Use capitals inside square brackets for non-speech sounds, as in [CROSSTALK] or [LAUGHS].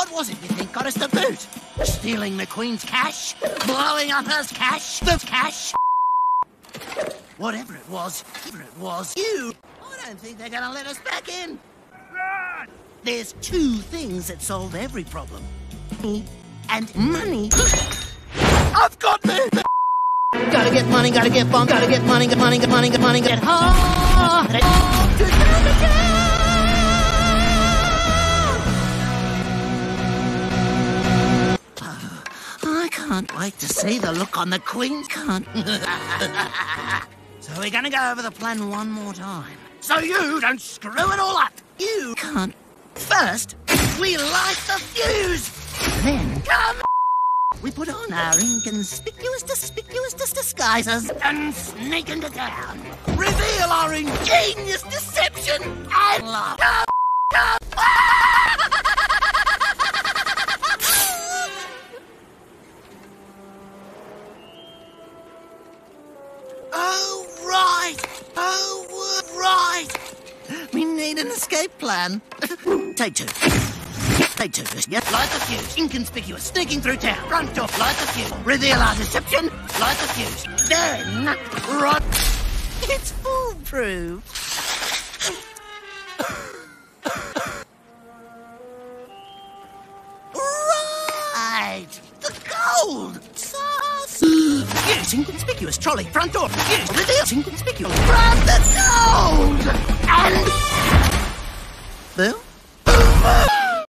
What was it you think got us the boot? Stealing the Queen's cash? Blowing up her cash? The cash? Whatever it was, whatever it was, you. I don't think they're gonna let us back in. There's two things that solve every problem. Me and money. [GASPS] I've got the... Gotta get money, gotta get bump, gotta get money, get money, get money, get money, get hard. Can't wait to see the look on the Queen's cunt. [LAUGHS] so we're gonna go over the plan one more time. So you don't screw it all up. You can't. First, we light the fuse. Then, come. We put on our inconspicuous, conspicuous disguises and sneak into town. Reveal our ingenious deception and love. An escape plan. [LAUGHS] Take two. Take two. Yes, light the fuse. Inconspicuous. Sneaking through town. Front door. Light the fuse. Reveal our deception. Light the fuse. Then, run. It's foolproof. Right. The gold. Fuse. Inconspicuous. Trolley. Front door. Fuse. Reveal. Inconspicuous. Grab the gold. And...